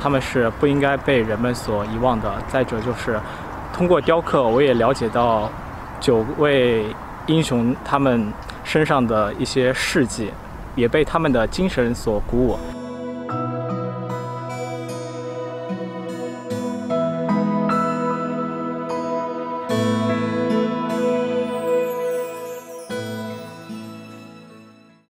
他们是不应该被人们所遗忘的。再者就是通过雕刻我也了解到九位英雄他们身上的一些事迹也被他们的精神所鼓舞。